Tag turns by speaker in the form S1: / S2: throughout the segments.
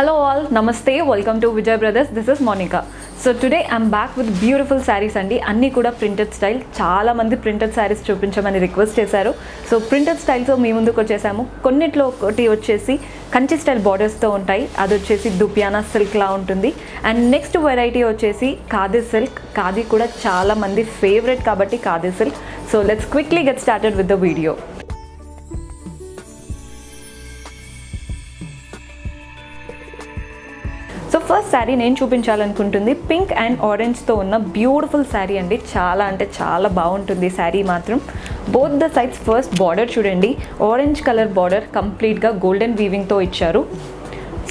S1: Hello all, Namaste, welcome to Vijay Brothers. This is Monica. So today I'm back with beautiful saris అండి అన్నీ కూడా printed style చాలామంది printed saris చూపించమని request చేశారు. So printed స్టైల్తో మీ ముందుకు వచ్చేసాము. కొన్నిట్లో ఒకటి వచ్చేసి కంచి స్టైల్ బార్డర్స్తో ఉంటాయి. అది వచ్చేసి దుపియానా సిల్క్లా ఉంటుంది. అండ్ నెక్స్ట్ వెరైటీ వచ్చేసి ఖాదీ సిల్క్ ఖాదీ కూడా చాలామంది ఫేవరెట్ కాబట్టి khadi silk so let's quickly get started with the video first sari నేను చూపించాలనుకుంటుంది. పింక్ అండ్ ఆరెంజ్తో ఉన్న బ్యూటిఫుల్ శారీ అండి. చాలా అంటే చాలా బాగుంటుంది శారీ మాత్రం. Both the sides first border చూడండి. ఆరెంజ్ కలర్ బార్డర్ కంప్లీట్గా గోల్డెన్ వీవింగ్తో ఇచ్చారు.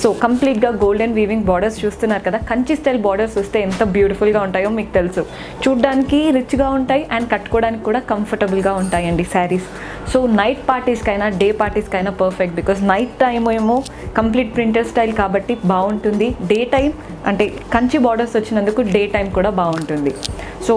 S1: సో కంప్లీట్గా గోల్డెన్ వీవింగ్ బార్డర్స్ చూస్తున్నారు కదా. కంచి స్టైల్ బార్డర్స్ వస్తే ఎంత బ్యూటిఫుల్గా ఉంటాయో మీకు తెలుసు. చూడ్డానికి రిచ్గా ఉంటాయి అండ్ కట్టుకోవడానికి కూడా కంఫర్టబుల్గా ఉంటాయండి శారీస్ సో నైట్ పార్టీస్కైనా డే పార్టీస్కైనా పర్ఫెక్ట్ బికాస్ నైట్ టైం ఏమో కంప్లీట్ ప్రింటర్ స్టైల్ కాబట్టి బాగుంటుంది. డే టైం అంటే కంచి బార్డర్స్ వచ్చినందుకు డే టైం కూడా బాగుంటుంది. సో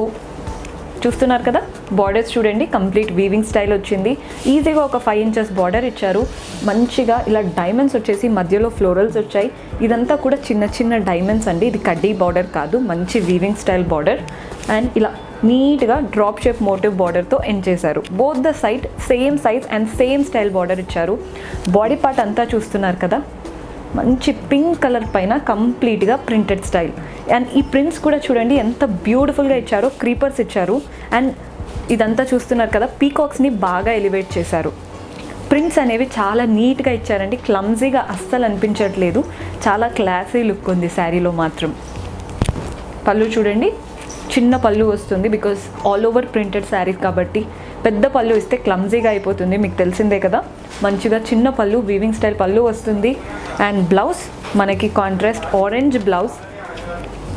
S1: చూస్తున్నారు కదా? బార్డర్స్ చూడండి కంప్లీట్ వీవింగ్ స్టైల్ వచ్చింది. ఈజీగా ఒక ఫైవ్ ఇంచెస్ బార్డర్ ఇచ్చారు. మంచిగా ఇలా డైమండ్స్ వచ్చేసి మధ్యలో ఫ్లోరల్స్ వచ్చాయి. ఇదంతా కూడా చిన్న చిన్న డైమండ్స్ అండి. ఇది కడ్డీ బార్డర్ కాదు మంచి వీవింగ్ స్టైల్ బార్డర్ అండ్ ఇలా నీట్గా డ్రాప్ షేప్ మోటివ్ బార్డర్తో ఎండ్ చేశారు. Both the side same size and same style border ఇచ్చారు. బాడీ పార్ట్ అంతా చూస్తున్నారు కదా? మంచి పింక్ కలర్ పైన కంప్లీట్గా ప్రింటెడ్ స్టైల్ అండ్ ఈ ప్రింట్స్ కూడా చూడండి ఎంత బ్యూటిఫుల్గా ఇచ్చారో క్రీపర్స్ ఇచ్చారు. అండ్ ఇదంతా చూస్తున్నారు కదా పీకాక్స్ని బాగా ఎలివేట్ చేశారు. ప్రింట్స్ అనేవి చాలా నీట్గా ఇచ్చారండి క్లమ్జీగా అస్సలు అనిపించట్లేదు. చాలా క్లాసీ లుక్ ఉంది శారీలో మాత్రం. పళ్ళు చూడండి చిన్న పళ్ళు వస్తుంది because all over printed saris కాబట్టి పెద్ద పళ్ళు ఇస్తే క్లమ్జీగా అయిపోతుంది మీకు తెలిసిందే కదా. మంచిగా చిన్న పళ్ళు వీవింగ్ స్టైల్ పళ్ళు వస్తుంది. అండ్ బ్లౌజ్ మనకి కాంట్రాస్ట్ ఆరెంజ్ బ్లౌజ్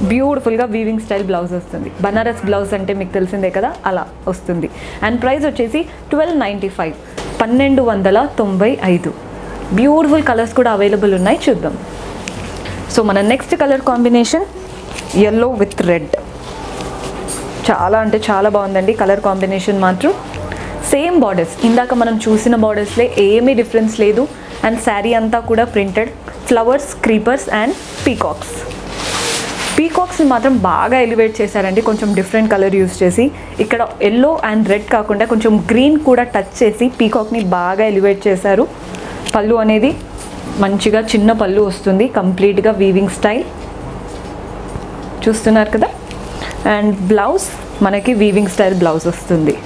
S1: బ్యూటిఫుల్గా వీవింగ్ స్టైల్ బ్లౌజ్ వస్తుంది. బనారస్ బ్లౌజ్ అంటే మీకు తెలిసిందే కదా అలా వస్తుంది. అండ్ ప్రైస్ వచ్చేసి ట్వెల్వ్ నైంటీ ఫైవ్ పన్నెండు వందల తొంభై ఐదు. బ్యూటిఫుల్ కలర్స్ కూడా అవైలబుల్ ఉన్నాయి చూద్దాం. సో మన next colour combination yellow with red చాలా అంటే చాలా బాగుందండి కలర్ కాంబినేషన్ మాత్రం. సేమ్ బార్డర్స్ ఇందాక మనం చూసిన బార్డర్స్లే ఏమీ డిఫరెన్స్ లేదు. అండ్ శారీ అంతా కూడా printed flowers creepers and peacocks పీకాక్స్ని మాత్రం బాగా ఎలివేట్ చేశారండి. కొంచెం డిఫరెంట్ కలర్ యూస్ చేసి. ఇక్కడ ఎల్లో అండ్ రెడ్ కాకుండా కొంచెం గ్రీన్ కూడా టచ్ చేసి పీకాక్ని బాగా ఎలివేట్ చేశారు. పళ్ళు అనేది మంచిగా చిన్న పళ్ళు వస్తుంది. కంప్లీట్గా వీవింగ్ స్టైల్. చూస్తున్నారు కదా? అండ్ బ్లౌజ్ మనకి వీవింగ్ స్టైల్ బ్లౌజ్ వస్తుంది.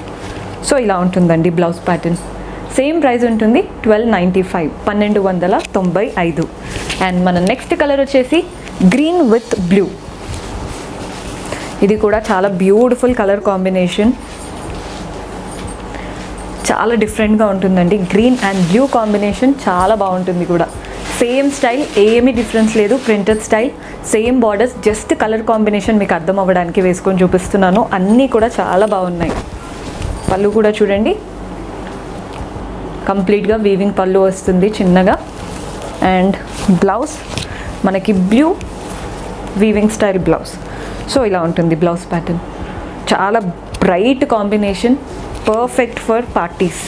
S1: సో ఇలా ఉంటుందండి బ్లౌజ్ ప్యాటర్న్. సేమ్ ప్రైస్ ఉంటుంది. ట్వెల్వ్ నైంటీ ఫైవ్ పన్నెండు వందల తొంభై ఐదు. అండ్ మన నెక్స్ట్ కలర్ వచ్చేసి గ్రీన్ విత్ బ్లూ ఇది కూడా చాలా బ్యూటిఫుల్ కలర్ కాంబినేషన్ చాలా డిఫరెంట్గా ఉంటుందండి. గ్రీన్ అండ్ బ్లూ కాంబినేషన్ చాలా బాగుంటుంది కూడా. సేమ్ స్టైల్ ఏమీ డిఫరెన్స్ లేదు. Printed style same borders just colour combination మీకు అర్థం అవ్వడానికి వేసుకొని చూపిస్తున్నాను. అన్నీ కూడా చాలా బాగున్నాయి. పళ్ళు కూడా చూడండి. కంప్లీట్గా వీవింగ్ పళ్ళు వస్తుంది చిన్నగా. అండ్ బ్లౌజ్ మనకి blue weaving style blouse so ఇలా ఉంటుంది బ్లౌజ్ ప్యాటర్న్ చాలా bright combination perfect for parties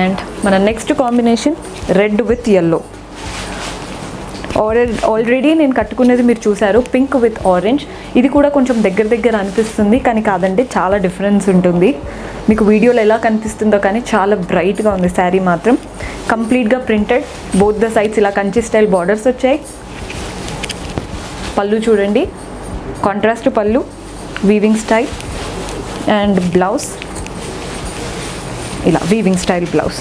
S1: and మన next combination red with yellow orange already నేను కట్టుకునేది మీరు చూసారు పింక్ విత్ ఆరెంజ్ ఇది కూడా కొంచెం దగ్గర దగ్గర అనిపిస్తుంది కానీ కాదండి చాలా డిఫరెన్స్ ఉంటుంది. మీకు వీడియోలో ఎలా కనిపిస్తుందో కానీ చాలా బ్రైట్గా ఉంది శారీ మాత్రం. కంప్లీట్గా ప్రింటెడ్. బోత్ ద సైడ్స్ ఇలా కంచి స్టైల్ బార్డర్స్ వచ్చాయి. పళ్ళు చూడండి. కాంట్రాస్ట్ పళ్ళు వీవింగ్ స్టైల్ అండ్ బ్లౌజ్ ఇలా వీవింగ్ స్టైల్ బ్లౌజ్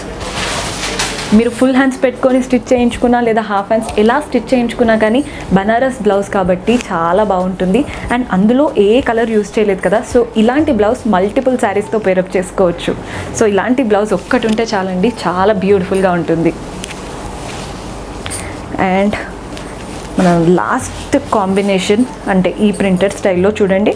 S1: మీరు ఫుల్ హ్యాండ్స్ పెట్టుకొని స్టిచ్ చేయించుకున్నా లేదా హాఫ్ హ్యాండ్స్ ఎలా స్టిచ్ చేయించుకున్నా కానీ బనారస్ బ్లౌజ్ కాబట్టి చాలా బాగుంటుంది. అండ్ అందులో ఏ కలర్ యూస్ చేయలేదు కదా సో ఇలాంటి బ్లౌజ్ మల్టిపుల్ శారీస్తో పేరప్ చేసుకోవచ్చు. సో ఇలాంటి బ్లౌజ్ ఒక్కటి ఉంటే చాలండి చాలా బ్యూటిఫుల్గా ఉంటుంది. అండ్ మన లాస్ట్ కాంబినేషన్ అంటే ఈ ప్రింటెడ్ స్టైల్లో చూడండి.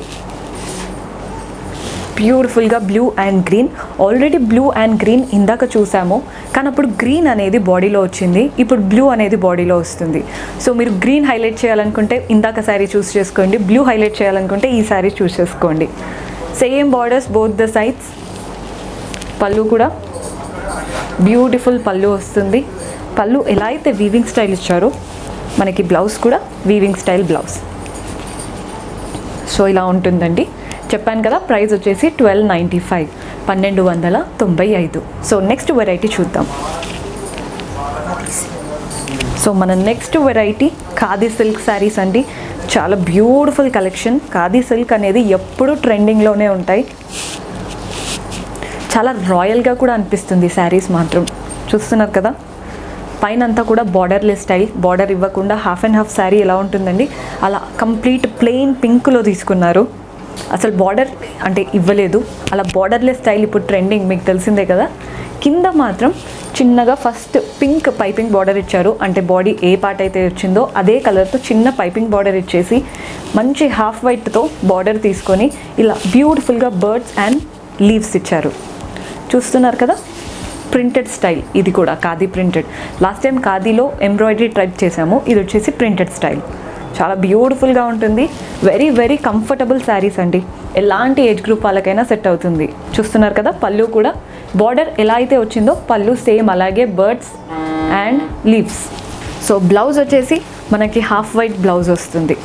S1: బ్యూటిఫుల్గా blue and green. Already blue and green ఇందాక చూసాము. కానీ అప్పుడు గ్రీన్ అనేది బాడీలో వచ్చింది. ఇప్పుడు బ్లూ అనేది బాడీలో వస్తుంది. సో మీరు గ్రీన్ హైలైట్ చేయాలనుకుంటే ఇందాక శారీ చూస్ చేసుకోండి. బ్లూ హైలైట్ చేయాలనుకుంటే ఈ శారీ చూస్ చేసుకోండి. Same borders both the sides పళ్ళు కూడా. బ్యూటిఫుల్ పళ్ళు వస్తుంది. పళ్ళు ఎలా అయితే వీవింగ్ స్టైల్ ఇచ్చారో మనకి బ్లౌజ్ కూడా వీవింగ్ స్టైల్ బ్లౌజ్ సో ఇలా ఉంటుందండి. చెప్పాను కదా ప్రైస్ వచ్చేసి ట్వెల్వ్ నైంటీ ఫైవ్ పన్నెండు వందల తొంభై ఐదు. సో నెక్స్ట్ వెరైటీ చూద్దాం. సో మన next variety khadi silk saris అండి. చాలా బ్యూటిఫుల్ కలెక్షన్ ఖాదీ సిల్క్ అనేది ఎప్పుడూ ట్రెండింగ్లోనే ఉంటాయి. చాలా రాయల్గా కూడా అనిపిస్తుంది శారీస్ మాత్రం. చూస్తున్నారు కదా? పైన అంతా కూడా బార్డర్లెస్ స్టైల్ బార్డర్ ఇవ్వకుండా హాఫ్ అండ్ హాఫ్ శారీ ఎలా ఉంటుందండి? అలా కంప్లీట్ ప్లెయిన్ పింక్లో తీసుకున్నారు. అసలు బార్డర్ అంటే ఇవ్వలేదు. అలా బార్డర్లెస్ స్టైల్ ఇప్పుడు ట్రెండింగ్ మీకు తెలిసిందే కదా. కింద మాత్రం చిన్నగా ఫస్ట్ పింక్ పైపింగ్ బార్డర్ ఇచ్చారు. అంటే బాడీ ఏ పార్ట్ అయితే వచ్చిందో అదే కలర్తో చిన్న పైపింగ్ బార్డర్ ఇచ్చేసి మంచి హాఫ్ వైట్తో బార్డర్ తీసుకొని ఇలా బ్యూటిఫుల్గా బర్డ్స్ అండ్ లీవ్స్ ఇచ్చారు. చూస్తున్నారు కదా? ప్రింటెడ్ స్టైల్ ఇది కూడా ఖాదీ ప్రింటెడ్ లాస్ట్ టైం ఖాదీలో ఎంబ్రాయిడరీ టైప్ చేసాము. ఇది వచ్చేసి ప్రింటెడ్ స్టైల్ చాలా బ్యూటిఫుల్గా ఉంటుంది. వెరీ వెరీ కంఫర్టబుల్ శారీస్ అండి. ఎలాంటి ఏజ్ గ్రూప్ వాళ్ళకైనా సెట్ అవుతుంది. చూస్తున్నారు కదా పళ్ళు కూడా. బార్డర్ ఎలా అయితే వచ్చిందో పళ్ళు సేమ్ అలాగే birds and leaves so blouse వచ్చేసి మనకి హాఫ్ వైట్ బ్లౌజ్ వస్తుంది.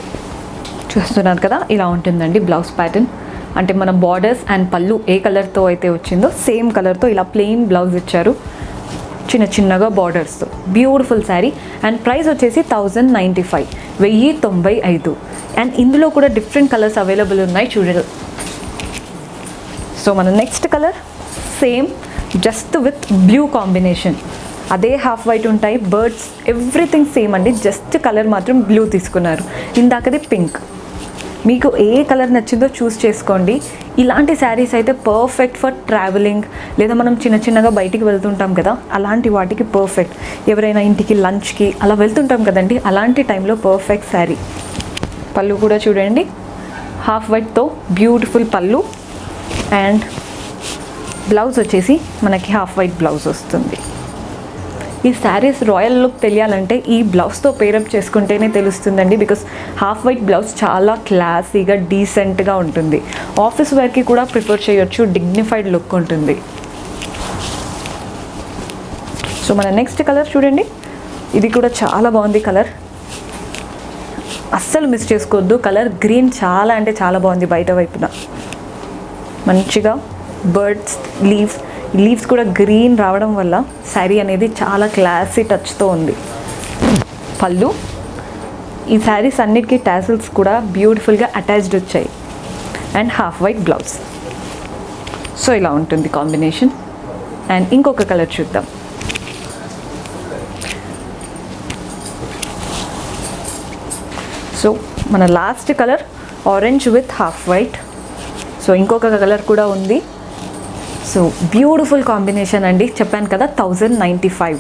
S1: చూస్తున్నారు కదా ఇలా ఉంటుందండి బ్లౌజ్ ప్యాటర్న్ అంటే మన బార్డర్స్ అండ్ పళ్ళు ఏ కలర్తో అయితే వచ్చిందో సేమ్ కలర్తో ఇలా ప్లెయిన్ బ్లౌజ్ ఇచ్చారు. చిన్న చిన్నగా బార్డర్స్తో బ్యూటిఫుల్ శారీ అండ్ ప్రైస్ వచ్చేసి థౌజండ్ నైంటీ ఫైవ్ వెయ్యి తొంభై ఐదు. అండ్ ఇందులో కూడా డిఫరెంట్ కలర్స్ అవైలబుల్ ఉన్నాయి చూడండి. సో మన next colour same just with blue combination అదే హాఫ్ వైట్ ఉంటాయి బర్డ్స్ ఎవ్రీథింగ్ సేమ్ అండి. జస్ట్ కలర్ మాత్రం బ్లూ తీసుకున్నారు. ఇందాకది పింక్ మీకు ఏ కలర్ నచ్చిందో చూస్ చేసుకోండి. ఇలాంటి శారీస్ అయితే పర్ఫెక్ట్ ఫర్ ట్రావెలింగ్ లేదా మనం చిన్న చిన్నగా బయటికి వెళ్తుంటాం కదా అలాంటి వాటికి పర్ఫెక్ట్ ఎవరైనా ఇంటికి లంచ్కి అలా వెళ్తుంటాం కదండి అలాంటి టైంలో పర్ఫెక్ట్ శారీ. పళ్ళు కూడా చూడండి. హాఫ్ వైట్తో బ్యూటిఫుల్ పళ్ళు. అండ్ బ్లౌజ్ వచ్చేసి మనకి హాఫ్ వైట్ బ్లౌజ్ వస్తుంది. ఈ శారీస్ రాయల్ లుక్ తెలియాలంటే ఈ బ్లౌజ్తో పేరప్ చేసుకుంటేనే తెలుస్తుందండి బికాస్ హాఫ్ వైట్ బ్లౌజ్ చాలా క్లాసీగా డీసెంట్గా ఉంటుంది. ఆఫీస్ వేర్కి కూడా ప్రిఫర్ చేయొచ్చు డిగ్నిఫైడ్ లుక్ ఉంటుంది. సో మన నెక్స్ట్ కలర్ చూడండి. ఇది కూడా చాలా బాగుంది కలర్ అస్సలు మిస్ చేసుకోవద్దు. కలర్ గ్రీన్ చాలా అంటే చాలా బాగుంది బయట వైపున. మంచిగా బర్డ్స్ లీవ్స్ లీవ్స్ కూడా గ్రీన్ రావడం వల్ల శారీ అనేది చాలా క్లాసీ టచ్తో ఉంది. పళ్ళు. ఈ శారీస్ అన్నిటికీ టాసిల్స్ కూడా బ్యూటిఫుల్గా అటాచ్డ్ వచ్చాయి. And half white blouse so ఇలా ఉంటుంది కాంబినేషన్ అండ్ ఇంకొక కలర్ చూద్దాం. సో మన last colour orange with half white so ఇంకొక కలర్ కూడా ఉంది. సో బ్యూటిఫుల్ కాంబినేషన్ అండి. చెప్పాను కదా థౌజండ్ నైంటీ ఫైవ్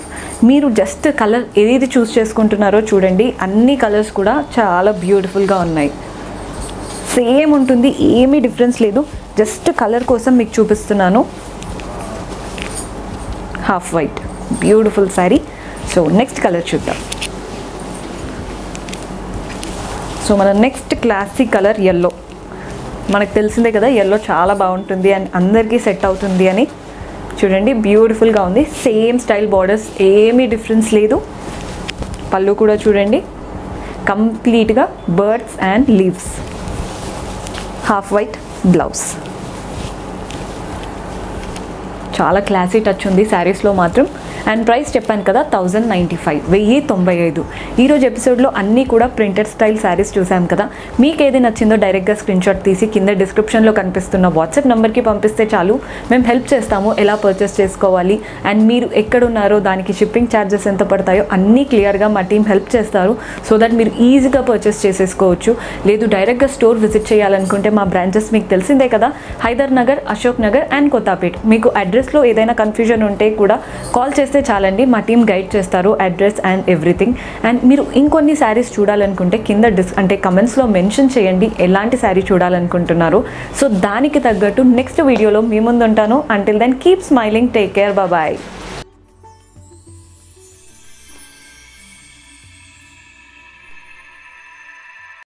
S1: మీరు జస్ట్ కలర్ ఏది చూస్ చేసుకుంటున్నారో చూడండి. అన్ని కలర్స్ కూడా చాలా బ్యూటిఫుల్గా ఉన్నాయి. సేమ్ ఉంటుంది ఏమీ డిఫరెన్స్ లేదు. జస్ట్ కలర్ కోసం మీకు చూపిస్తున్నాను. Half white beautiful sari so next colour చూద్దాం. సో మన నెక్స్ట్ క్లాసిక్ కలర్ ఎల్లో మనకు తెలిసిందే కదా ఎల్లో చాలా బాగుంటుంది అండ్ అందరికీ సెట్ అవుతుంది అని. చూడండి బ్యూటిఫుల్గా ఉంది. సేమ్ స్టైల్ బార్డర్స్ ఏమీ డిఫరెన్స్ లేదు. పళ్ళు కూడా చూడండి. కంప్లీట్గా birds and leaves half white blouse చాలా క్లాసీ టచ్ ఉంది శారీస్లో మాత్రం. అండ్ ప్రైస్ చెప్పాను కదా థౌజండ్ నైంటీ ఫైవ్ వెయ్యి తొంభై ఐదు. ఈరోజు ఎపిసోడ్లో అన్నీ కూడా ప్రింటెడ్ స్టైల్ శారీస్ చూసాం కదా. మీకు ఏది నచ్చిందో డైరెక్ట్గా స్క్రీన్ షాట్ తీసి కింద డిస్క్రిప్షన్లో కనిపిస్తున్న వాట్సాప్ నెంబర్కి పంపిస్తే చాలు. మేము హెల్ప్ చేస్తాము ఎలా పర్చేస్ చేసుకోవాలి అండ్ మీరు ఎక్కడున్నారో దానికి షిప్పింగ్ ఛార్జెస్ ఎంత పడతాయో అన్నీ క్లియర్గా మా టీం హెల్ప్ చేస్తారు. సో దట్ మీరు ఈజీగా పర్చేస్ చేసేసుకోవచ్చు. లేదు డైరెక్ట్గా స్టోర్ విజిట్ చేయాలనుకుంటే మా బ్రాంచెస్ మీకు తెలిసిందే కదా. హైదర్ నగర్ అశోక్ నగర్ అండ్ కొత్తాపేట్. మీకు అడ్రస్ అడ్రస్లో ఏదైనా కన్ఫ్యూజన్ ఉంటే కూడా కాల్ చేస్తే చాలండి. మా టీం గైడ్ చేస్తారు అడ్రస్ అండ్ ఎవ్రీథింగ్ అండ్ మీరు ఇంకొన్ని శారీస్ చూడాలనుకుంటే కింద డిస్ అంటే కమెంట్స్లో మెన్షన్ చేయండి. ఎలాంటి శారీ చూడాలనుకుంటున్నారు. సో దానికి తగ్గట్టు నెక్స్ట్ వీడియోలో మీ ముందు ఉంటాను until then keep smiling take care bye